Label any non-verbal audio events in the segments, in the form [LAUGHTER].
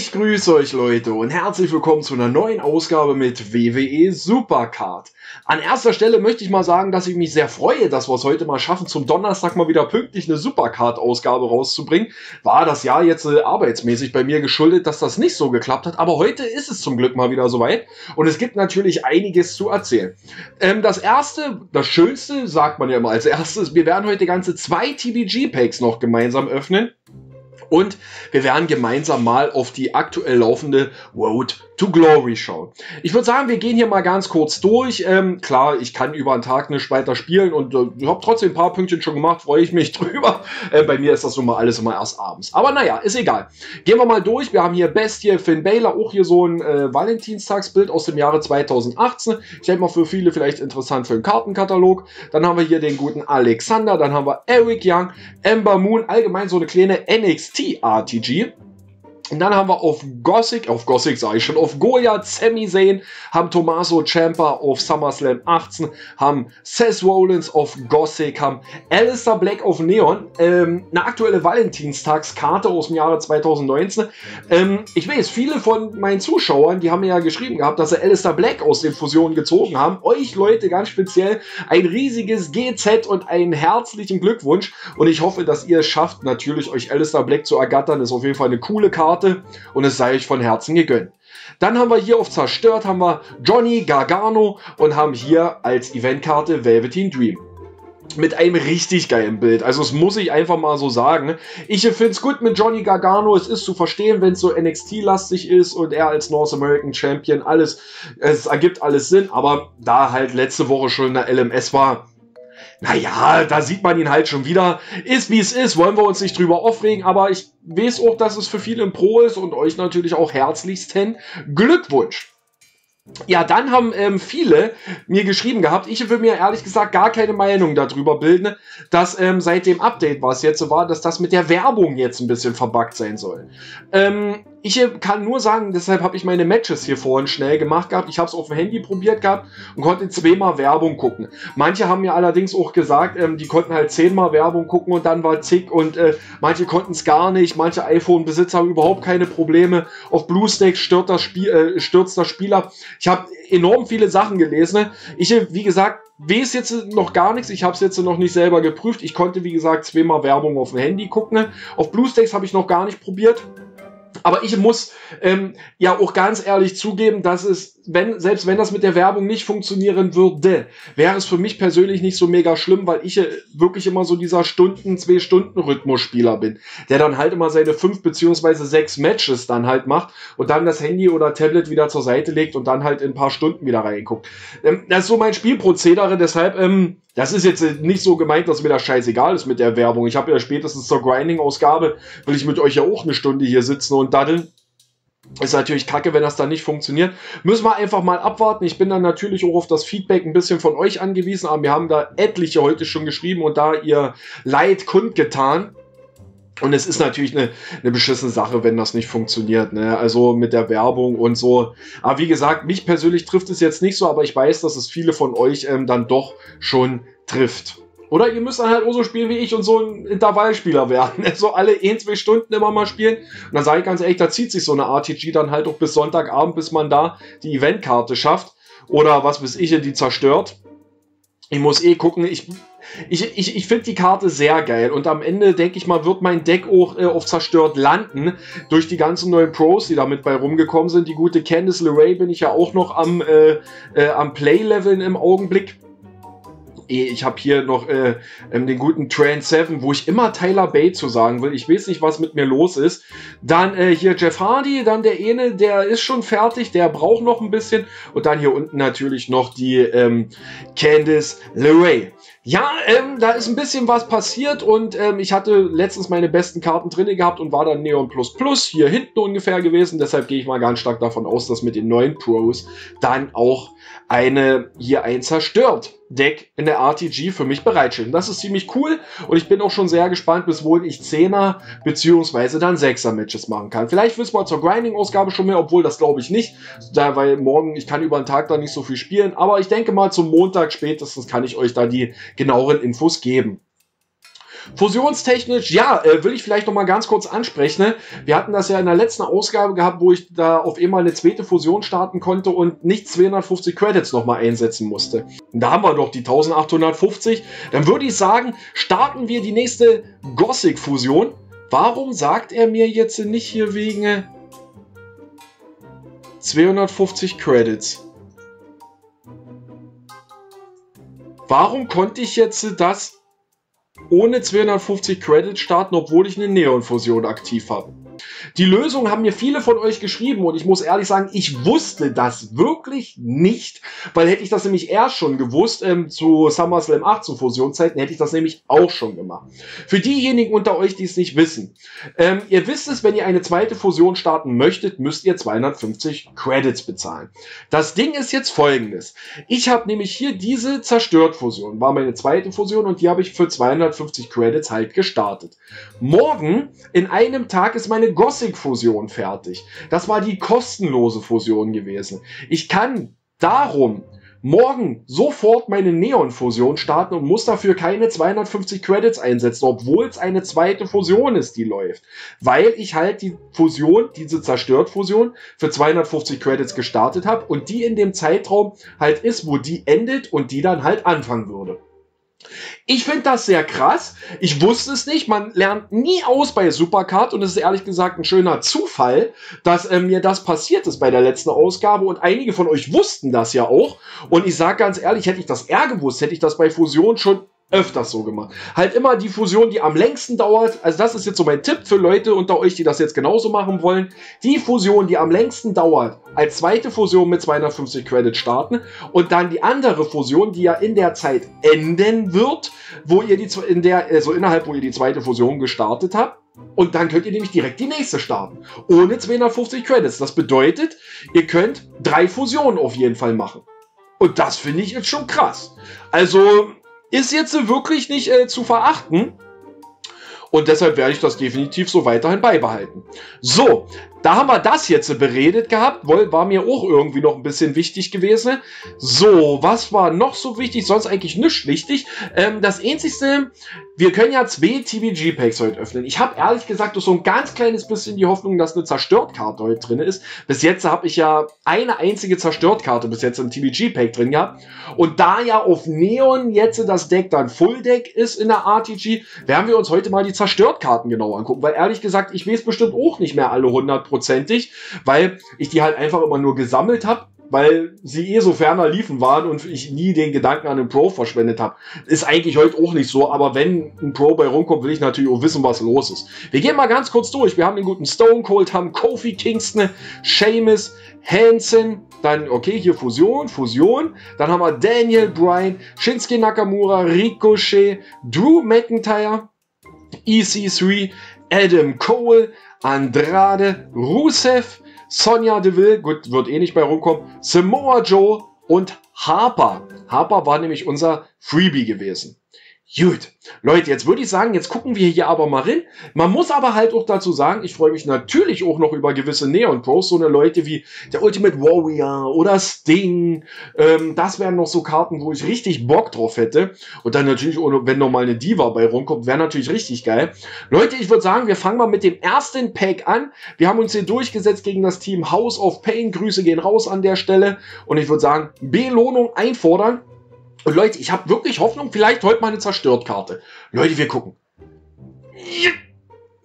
Ich grüße euch Leute und herzlich willkommen zu einer neuen Ausgabe mit WWE Supercard. An erster Stelle möchte ich mal sagen, dass ich mich sehr freue, dass wir es heute mal schaffen, zum Donnerstag mal wieder pünktlich eine Supercard-Ausgabe rauszubringen. War das Jahr jetzt äh, arbeitsmäßig bei mir geschuldet, dass das nicht so geklappt hat, aber heute ist es zum Glück mal wieder soweit und es gibt natürlich einiges zu erzählen. Ähm, das erste, das schönste, sagt man ja immer als erstes, wir werden heute ganze zwei TBG-Packs noch gemeinsam öffnen. Und wir werden gemeinsam mal auf die aktuell laufende Road to Glory schauen. Ich würde sagen, wir gehen hier mal ganz kurz durch. Ähm, klar, ich kann über einen Tag nicht weiter spielen und äh, habe trotzdem ein paar Pünktchen schon gemacht, freue ich mich [LAUGHS] drüber. Äh, bei mir ist das nun mal alles immer erst abends. Aber naja, ist egal. Gehen wir mal durch. Wir haben hier Bestie, Finn Baylor, auch hier so ein äh, Valentinstagsbild aus dem Jahre 2018. Ich denke mal für viele vielleicht interessant für einen Kartenkatalog. Dann haben wir hier den guten Alexander, dann haben wir Eric Young, Ember Moon, allgemein so eine kleine NXT-RTG. Und dann haben wir auf Gothic, auf Gothic sage ich schon, auf Goliath, Sami Zayn, haben Tommaso Ciampa auf SummerSlam 18, haben Seth Rollins auf Gothic, haben Alistair Black auf Neon, ähm, eine aktuelle Valentinstagskarte aus dem Jahre 2019. Ähm, ich weiß, viele von meinen Zuschauern, die haben mir ja geschrieben gehabt, dass sie Alistair Black aus den Fusionen gezogen haben. Euch Leute ganz speziell ein riesiges GZ und einen herzlichen Glückwunsch. Und ich hoffe, dass ihr es schafft, natürlich euch Alistair Black zu ergattern. Ist auf jeden Fall eine coole Karte. Karte und es sei euch von Herzen gegönnt. Dann haben wir hier auf Zerstört haben wir Johnny Gargano und haben hier als Eventkarte Velveteen Dream mit einem richtig geilen Bild. Also das muss ich einfach mal so sagen. Ich finde es gut mit Johnny Gargano. Es ist zu verstehen, wenn es so NXT-lastig ist und er als North American Champion alles, es ergibt alles Sinn. Aber da halt letzte Woche schon in der LMS war, naja, da sieht man ihn halt schon wieder. Ist wie es ist, wollen wir uns nicht drüber aufregen, aber ich weiß auch, dass es für viele ein Pro ist und euch natürlich auch herzlichsten Glückwunsch. Ja, dann haben ähm, viele mir geschrieben gehabt, ich will mir ehrlich gesagt gar keine Meinung darüber bilden, dass ähm, seit dem Update, was jetzt so war, dass das mit der Werbung jetzt ein bisschen verbuggt sein soll. Ähm, ich kann nur sagen, deshalb habe ich meine Matches hier vorhin schnell gemacht gehabt. Ich habe es auf dem Handy probiert gehabt und konnte zweimal Werbung gucken. Manche haben mir allerdings auch gesagt, ähm, die konnten halt zehnmal Werbung gucken und dann war zick und äh, manche konnten es gar nicht. Manche iPhone-Besitzer haben überhaupt keine Probleme. Auf BlueStacks stürzt das Spiel, äh, stürzt das Spiel ab. Ich habe enorm viele Sachen gelesen. Ich, wie gesagt, weiß jetzt noch gar nichts. Ich habe es jetzt noch nicht selber geprüft. Ich konnte, wie gesagt, zweimal Werbung auf dem Handy gucken. Auf BlueStacks habe ich noch gar nicht probiert. Aber ich muss ähm, ja auch ganz ehrlich zugeben, dass es, wenn, selbst wenn das mit der Werbung nicht funktionieren würde, wäre es für mich persönlich nicht so mega schlimm, weil ich wirklich immer so dieser Stunden, zwei Stunden Rhythmusspieler bin, der dann halt immer seine fünf beziehungsweise sechs Matches dann halt macht und dann das Handy oder Tablet wieder zur Seite legt und dann halt in ein paar Stunden wieder reinguckt. Ähm, das ist so mein Spielprozedere, deshalb, ähm, das ist jetzt nicht so gemeint, dass mir das scheißegal ist mit der Werbung. Ich habe ja spätestens zur Grinding-Ausgabe, will ich mit euch ja auch eine Stunde hier sitzen und daddeln. Ist natürlich kacke, wenn das dann nicht funktioniert. Müssen wir einfach mal abwarten. Ich bin dann natürlich auch auf das Feedback ein bisschen von euch angewiesen, aber wir haben da etliche heute schon geschrieben und da ihr Leid kundgetan. Und es ist natürlich eine, eine beschissene Sache, wenn das nicht funktioniert. Ne? Also mit der Werbung und so. Aber wie gesagt, mich persönlich trifft es jetzt nicht so, aber ich weiß, dass es viele von euch ähm, dann doch schon trifft. Oder ihr müsst dann halt auch so spielen wie ich und so ein Intervallspieler werden. [LAUGHS] So alle ein, zwei Stunden immer mal spielen. Und dann sage ich ganz ehrlich, da zieht sich so eine RTG dann halt auch bis Sonntagabend, bis man da die Eventkarte schafft. Oder was weiß ich, die zerstört. Ich muss eh gucken, ich, ich, ich, ich finde die Karte sehr geil und am Ende, denke ich mal, wird mein Deck auch äh, auf zerstört landen durch die ganzen neuen Pros, die damit bei rumgekommen sind. Die gute Candice LeRae bin ich ja auch noch am, äh, äh, am Play-Leveln im Augenblick. Eh, ich habe hier noch äh, ähm, den guten Trend 7, wo ich immer Tyler Bay zu sagen will. Ich weiß nicht, was mit mir los ist. Dann äh, hier Jeff Hardy, dann der eine, der ist schon fertig, der braucht noch ein bisschen. Und dann hier unten natürlich noch die ähm, Candice LeRae. Ja, ähm, da ist ein bisschen was passiert und ähm, ich hatte letztens meine besten Karten drinne gehabt und war dann Neon Plus Plus hier hinten ungefähr gewesen. Deshalb gehe ich mal ganz stark davon aus, dass mit den neuen Pros dann auch eine hier ein zerstört Deck in der RTG für mich bereitstellen. Das ist ziemlich cool und ich bin auch schon sehr gespannt, bis wohl ich 10er beziehungsweise dann 6er Matches machen kann. Vielleicht wissen wir zur Grinding-Ausgabe schon mehr, obwohl das glaube ich nicht, da, weil morgen, ich kann über den Tag da nicht so viel spielen, aber ich denke mal zum Montag spätestens kann ich euch da die genaueren Infos geben. Fusionstechnisch, ja, äh, will ich vielleicht noch mal ganz kurz ansprechen. Ne? Wir hatten das ja in der letzten Ausgabe gehabt, wo ich da auf einmal eine zweite Fusion starten konnte und nicht 250 Credits noch mal einsetzen musste. Da haben wir doch die 1850. Dann würde ich sagen, starten wir die nächste Gothic-Fusion. Warum sagt er mir jetzt nicht hier wegen 250 Credits? Warum konnte ich jetzt das ohne 250 Credits starten, obwohl ich eine Neon-Fusion aktiv habe? Die Lösung haben mir viele von euch geschrieben und ich muss ehrlich sagen, ich wusste das wirklich nicht, weil hätte ich das nämlich erst schon gewusst, ähm, zu SummerSlam 8 zu Fusionszeiten, hätte ich das nämlich auch schon gemacht. Für diejenigen unter euch, die es nicht wissen, ähm, ihr wisst es, wenn ihr eine zweite Fusion starten möchtet, müsst ihr 250 Credits bezahlen. Das Ding ist jetzt folgendes. Ich habe nämlich hier diese Zerstört-Fusion, war meine zweite Fusion und die habe ich für 250 Credits halt gestartet. Morgen, in einem Tag, ist meine Gothic-Fusion fertig. Das war die kostenlose Fusion gewesen. Ich kann darum morgen sofort meine Neon-Fusion starten und muss dafür keine 250 Credits einsetzen, obwohl es eine zweite Fusion ist, die läuft. Weil ich halt die Fusion, diese Zerstört-Fusion, für 250 Credits gestartet habe und die in dem Zeitraum halt ist, wo die endet und die dann halt anfangen würde. Ich finde das sehr krass. Ich wusste es nicht. Man lernt nie aus bei Supercard und es ist ehrlich gesagt ein schöner Zufall, dass äh, mir das passiert ist bei der letzten Ausgabe und einige von euch wussten das ja auch. Und ich sage ganz ehrlich, hätte ich das eher gewusst, hätte ich das bei Fusion schon öfters so gemacht. Halt immer die Fusion, die am längsten dauert. Also das ist jetzt so mein Tipp für Leute unter euch, die das jetzt genauso machen wollen. Die Fusion, die am längsten dauert, als zweite Fusion mit 250 Credits starten und dann die andere Fusion, die ja in der Zeit enden wird, wo ihr die in der also innerhalb wo ihr die zweite Fusion gestartet habt. Und dann könnt ihr nämlich direkt die nächste starten. Ohne 250 Credits. Das bedeutet, ihr könnt drei Fusionen auf jeden Fall machen. Und das finde ich jetzt schon krass. Also, ist jetzt wirklich nicht äh, zu verachten. Und deshalb werde ich das definitiv so weiterhin beibehalten. So, da haben wir das jetzt beredet gehabt, war mir auch irgendwie noch ein bisschen wichtig gewesen. So, was war noch so wichtig? Sonst eigentlich nichts wichtig. Ähm, das einzigste, wir können ja zwei TVG-Packs heute öffnen. Ich habe ehrlich gesagt so ein ganz kleines bisschen die Hoffnung, dass eine Zerstört-Karte heute drin ist. Bis jetzt habe ich ja eine einzige Zerstört-Karte bis jetzt im TVG-Pack drin gehabt. Und da ja auf Neon jetzt das Deck dann Full-Deck ist in der RTG, werden wir uns heute mal die Zerstört-Karten genau angucken. Weil ehrlich gesagt, ich weiß bestimmt auch nicht mehr alle 100 hundertprozentig, weil ich die halt einfach immer nur gesammelt habe, weil sie eh so ferner liefen waren und ich nie den Gedanken an den Pro verschwendet habe. Ist eigentlich heute auch nicht so, aber wenn ein Pro bei rumkommt, will ich natürlich auch wissen, was los ist. Wir gehen mal ganz kurz durch. Wir haben den guten Stone Cold, haben Kofi Kingston, Seamus, Hansen, dann, okay, hier Fusion, Fusion. Dann haben wir Daniel Bryan, Shinsuke Nakamura, Ricochet, Drew McIntyre, EC3, Adam Cole, Andrade, Rusev, Sonja Deville, gut, wird eh nicht bei rumkommen, Samoa Joe und Harper. Harper war nämlich unser Freebie gewesen. Gut, Leute, jetzt würde ich sagen, jetzt gucken wir hier aber mal rein. Man muss aber halt auch dazu sagen, ich freue mich natürlich auch noch über gewisse Neon Pros, so eine Leute wie der Ultimate Warrior oder Sting. Ähm, das wären noch so Karten, wo ich richtig Bock drauf hätte. Und dann natürlich, wenn noch mal eine Diva bei rumkommt, wäre natürlich richtig geil. Leute, ich würde sagen, wir fangen mal mit dem ersten Pack an. Wir haben uns hier durchgesetzt gegen das Team House of Pain. Grüße gehen raus an der Stelle. Und ich würde sagen, Belohnung einfordern. Und Leute, ich habe wirklich Hoffnung, vielleicht heute mal eine Zerstört-Karte. Leute, wir gucken.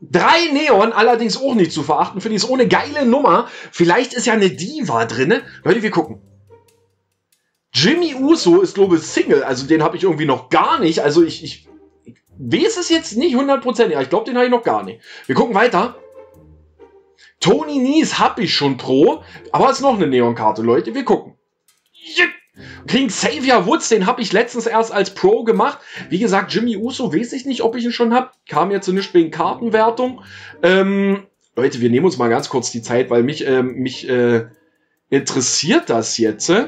Drei Neon, allerdings auch nicht zu verachten, finde ich es ohne geile Nummer. Vielleicht ist ja eine Diva drin. Leute, wir gucken. Jimmy Uso ist, glaube ich, Single. Also den habe ich irgendwie noch gar nicht. Also ich, ich, ich weiß es jetzt nicht 100%. Ja, ich glaube, den habe ich noch gar nicht. Wir gucken weiter. Tony Nies habe ich schon Pro. Aber es ist noch eine Neon-Karte, Leute. Wir gucken. King Xavier Woods, den habe ich letztens erst als Pro gemacht. Wie gesagt, Jimmy Uso, weiß ich nicht, ob ich ihn schon habe. Kam jetzt nicht wegen Kartenwertung. Ähm, Leute, wir nehmen uns mal ganz kurz die Zeit, weil mich, äh, mich äh, interessiert das jetzt. Äh?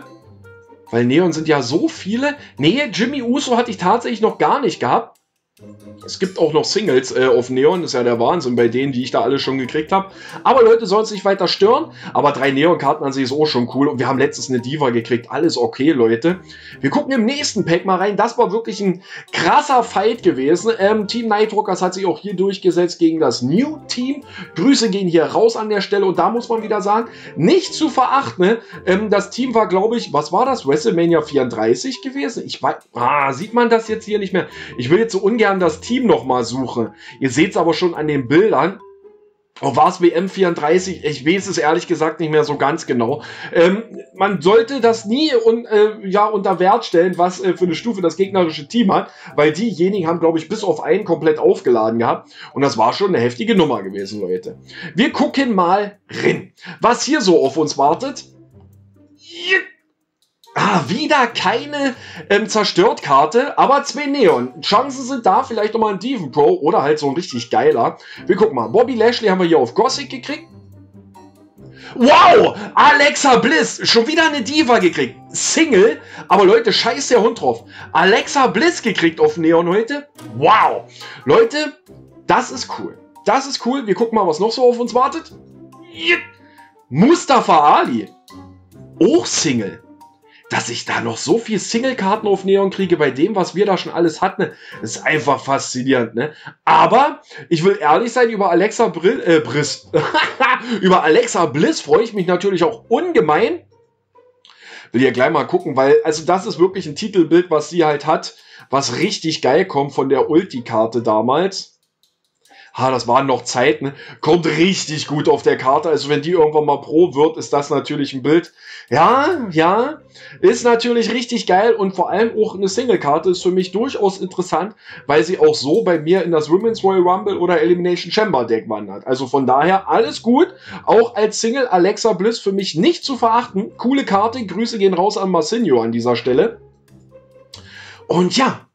Weil Neon sind ja so viele. Nee, Jimmy Uso hatte ich tatsächlich noch gar nicht gehabt. Es gibt auch noch Singles äh, auf Neon, ist ja der Wahnsinn bei denen, die ich da alle schon gekriegt habe. Aber Leute, sollen es nicht weiter stören. Aber drei Neon-Karten an sich ist auch schon cool. Und wir haben letztens eine Diva gekriegt. Alles okay, Leute. Wir gucken im nächsten Pack mal rein. Das war wirklich ein krasser Fight gewesen. Ähm, Team Nightrockers hat sich auch hier durchgesetzt gegen das New Team. Grüße gehen hier raus an der Stelle. Und da muss man wieder sagen, nicht zu verachten. Ne? Ähm, das Team war, glaube ich, was war das? WrestleMania 34 gewesen? Ich weiß, ah, sieht man das jetzt hier nicht mehr? Ich will jetzt so ungern das Team Team nochmal suche. Ihr seht es aber schon an den Bildern. Oh, war es WM34? Ich weiß es ehrlich gesagt nicht mehr so ganz genau. Ähm, man sollte das nie un, äh, ja, unter Wert stellen, was äh, für eine Stufe das gegnerische Team hat, weil diejenigen haben, glaube ich, bis auf einen komplett aufgeladen gehabt. Und das war schon eine heftige Nummer gewesen, Leute. Wir gucken mal rein, was hier so auf uns wartet. Wieder keine ähm, Zerstört-Karte, aber zwei Neon. Chancen sind da, vielleicht nochmal ein Diven Pro oder halt so ein richtig geiler. Wir gucken mal. Bobby Lashley haben wir hier auf Gothic gekriegt. Wow! Alexa Bliss, schon wieder eine Diva gekriegt. Single, aber Leute, scheiß der Hund drauf. Alexa Bliss gekriegt auf Neon heute. Wow! Leute, das ist cool. Das ist cool. Wir gucken mal, was noch so auf uns wartet. Mustafa Ali. Auch Single dass ich da noch so viel Single-Karten auf Neon kriege bei dem, was wir da schon alles hatten, ist einfach faszinierend, ne? Aber ich will ehrlich sein, über Alexa Brill, äh, Briss, [LAUGHS] über Alexa Bliss freue ich mich natürlich auch ungemein. Will ja gleich mal gucken, weil, also das ist wirklich ein Titelbild, was sie halt hat, was richtig geil kommt von der Ulti-Karte damals ha, das waren noch Zeiten, kommt richtig gut auf der Karte. Also wenn die irgendwann mal Pro wird, ist das natürlich ein Bild. Ja, ja, ist natürlich richtig geil und vor allem auch eine Single-Karte ist für mich durchaus interessant, weil sie auch so bei mir in das Women's Royal Rumble oder Elimination Chamber Deck wandert. Also von daher alles gut. Auch als Single Alexa Bliss für mich nicht zu verachten. Coole Karte. Grüße gehen raus an Marcinho an dieser Stelle. Und ja,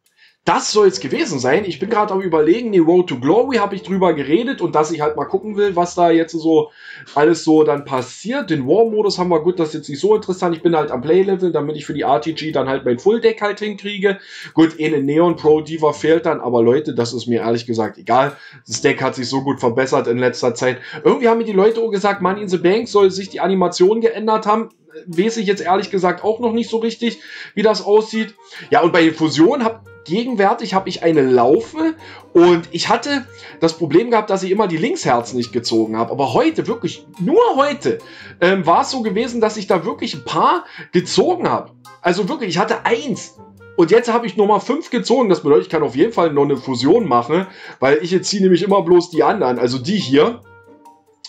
das soll es gewesen sein. Ich bin gerade am überlegen, die Road to Glory habe ich drüber geredet und dass ich halt mal gucken will, was da jetzt so alles so dann passiert. Den War-Modus haben wir gut, das ist jetzt nicht so interessant. Ich bin halt am Play-Level, damit ich für die RTG dann halt mein Full-Deck halt hinkriege. Gut, eh eine Neon Pro Diva fehlt dann, aber Leute, das ist mir ehrlich gesagt egal. Das Deck hat sich so gut verbessert in letzter Zeit. Irgendwie haben mir die Leute auch gesagt, Money in the Bank soll sich die Animation geändert haben weiß ich jetzt ehrlich gesagt auch noch nicht so richtig, wie das aussieht. Ja, und bei Fusion habe gegenwärtig habe ich eine Laufe und ich hatte das Problem gehabt, dass ich immer die Linksherzen nicht gezogen habe. Aber heute, wirklich nur heute, ähm, war es so gewesen, dass ich da wirklich ein paar gezogen habe. Also wirklich, ich hatte eins. Und jetzt habe ich nochmal fünf gezogen. Das bedeutet, ich kann auf jeden Fall noch eine Fusion machen, weil ich jetzt ziehe nämlich immer bloß die anderen. Also die hier.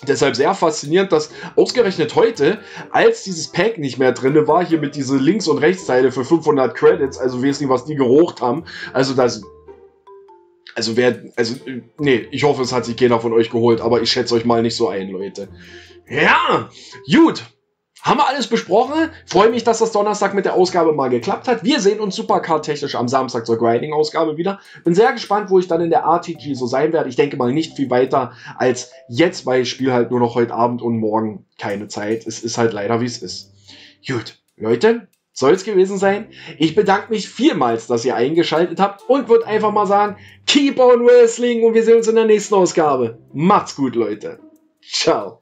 Deshalb sehr faszinierend, dass ausgerechnet heute, als dieses Pack nicht mehr drin war, hier mit diese Links- und Rechtsteile für 500 Credits, also weiß nicht, was die gerocht haben. Also das, also wer, also, nee, ich hoffe, es hat sich keiner von euch geholt, aber ich schätze euch mal nicht so ein, Leute. Ja, gut. Haben wir alles besprochen? Freue mich, dass das Donnerstag mit der Ausgabe mal geklappt hat. Wir sehen uns Supercard-technisch am Samstag zur Grinding-Ausgabe wieder. Bin sehr gespannt, wo ich dann in der RTG so sein werde. Ich denke mal nicht viel weiter als jetzt, weil ich spiele halt nur noch heute Abend und morgen keine Zeit. Es ist halt leider, wie es ist. Gut, Leute, soll es gewesen sein. Ich bedanke mich vielmals, dass ihr eingeschaltet habt und würde einfach mal sagen, keep on wrestling und wir sehen uns in der nächsten Ausgabe. Macht's gut, Leute. Ciao.